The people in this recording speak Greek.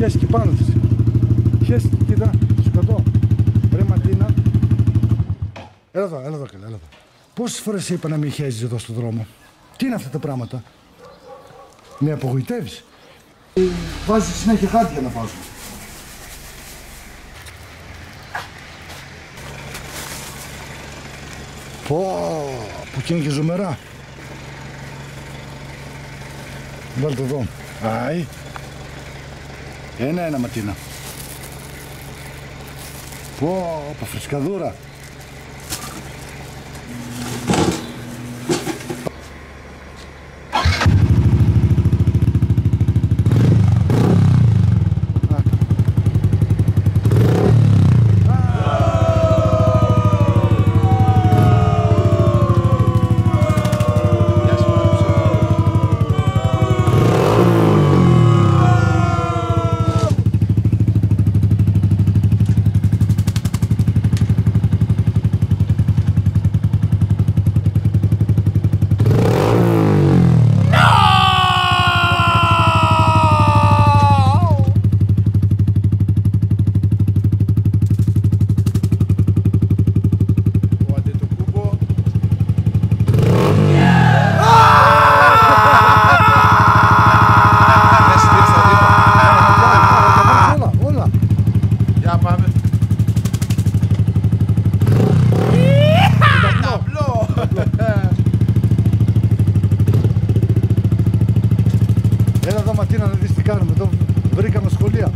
χέσκει πάνω της. Χέσκει, κοίτα, σου κατώ. Ρε Μαντίνα. Έλα εδώ, έλα εδώ, έλα εδώ. Πόσες φορές είπα να μην χέζεις εδώ στον δρόμο. Τι είναι αυτά τα πράγματα. Με απογοητεύεις. Βάζεις συνέχεια για να βάζω. Πω, που και είναι και ζωμερά. Βάλτε εδώ. Άι. Ένα-ένα ματίνα. Πω, από φρεσκαδούρα. άμα τι να δεις τι κάνουμε, εδώ βρήκαμε σχολεία.